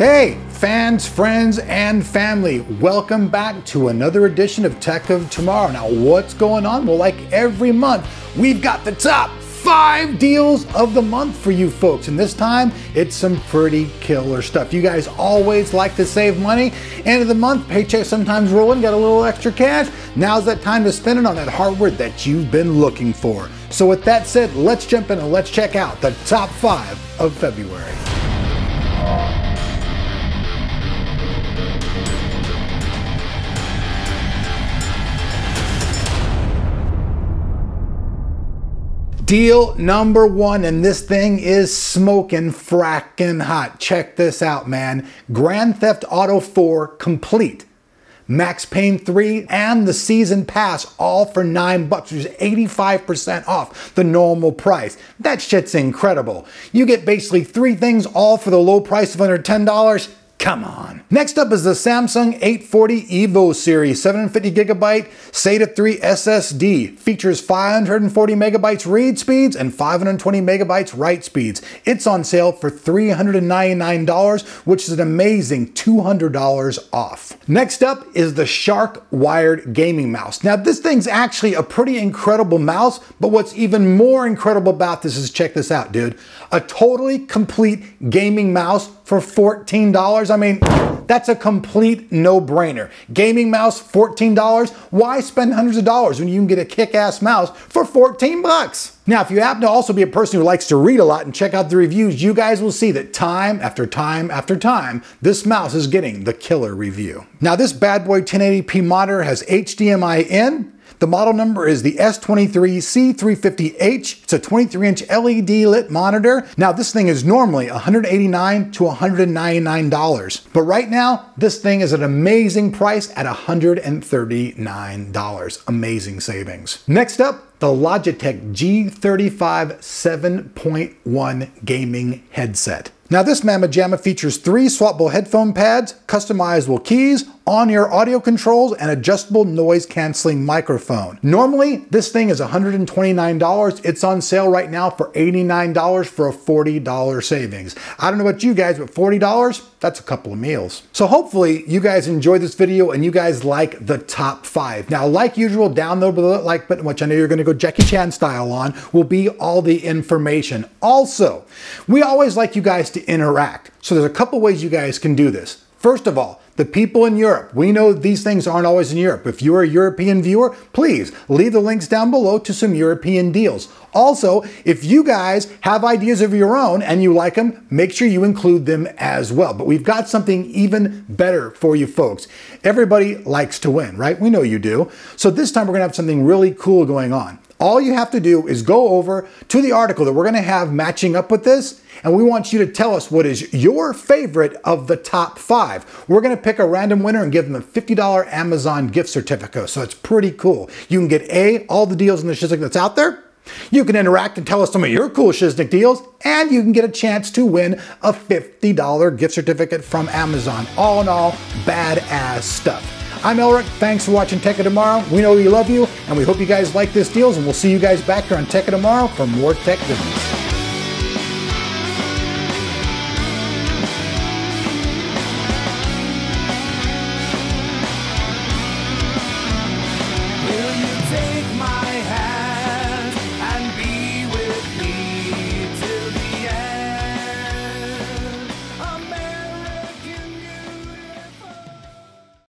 Hey, fans, friends, and family, welcome back to another edition of Tech of Tomorrow. Now, what's going on? Well, like every month, we've got the top five deals of the month for you folks. And this time, it's some pretty killer stuff. You guys always like to save money. End of the month, paycheck sometimes rolling, got a little extra cash. Now's that time to spend it on that hardware that you've been looking for. So with that said, let's jump in and let's check out the top five of February. Deal number one, and this thing is smoking fracking hot. Check this out, man. Grand Theft Auto 4 complete. Max Payne 3 and the season pass all for 9 bucks, which is 85% off the normal price. That shit's incredible. You get basically three things all for the low price of under $10. Come on. Next up is the Samsung 840 EVO series, 750 gigabyte SATA 3 SSD. Features 540 megabytes read speeds and 520 megabytes write speeds. It's on sale for $399, which is an amazing $200 off. Next up is the Shark wired gaming mouse. Now this thing's actually a pretty incredible mouse, but what's even more incredible about this is check this out, dude. A totally complete gaming mouse for $14. I mean, that's a complete no-brainer. Gaming mouse, $14. Why spend hundreds of dollars when you can get a kick-ass mouse for 14 bucks? Now, if you happen to also be a person who likes to read a lot and check out the reviews, you guys will see that time after time after time, this mouse is getting the killer review. Now, this bad boy 1080p monitor has HDMI in, the model number is the S23C350H. It's a 23 inch LED lit monitor. Now this thing is normally $189 to $199, but right now this thing is an amazing price at $139. Amazing savings. Next up, the Logitech G35 7.1 gaming headset. Now this Mamma Jamma features three swappable headphone pads, customizable keys, on-ear audio controls, and adjustable noise canceling microphone. Normally, this thing is $129. It's on sale right now for $89 for a $40 savings. I don't know about you guys, but $40, that's a couple of meals. So hopefully you guys enjoyed this video and you guys like the top five. Now, like usual, down below that like button, which I know you're gonna go Jackie Chan style on, will be all the information. Also, we always like you guys to interact. So there's a couple ways you guys can do this. First of all, the people in Europe. We know these things aren't always in Europe. If you're a European viewer, please leave the links down below to some European deals. Also, if you guys have ideas of your own and you like them, make sure you include them as well. But we've got something even better for you folks. Everybody likes to win, right? We know you do. So this time we're gonna have something really cool going on. All you have to do is go over to the article that we're gonna have matching up with this, and we want you to tell us what is your favorite of the top five. We're gonna pick a random winner and give them a $50 Amazon gift certificate, so it's pretty cool. You can get A, all the deals in the Shiznick that's out there, you can interact and tell us some of your cool Shiznick deals, and you can get a chance to win a $50 gift certificate from Amazon. All in all, badass stuff. I'm Elric. Thanks for watching Tech of Tomorrow. We know we love you, and we hope you guys like this deals, and we'll see you guys back here on Tech of Tomorrow for more tech business.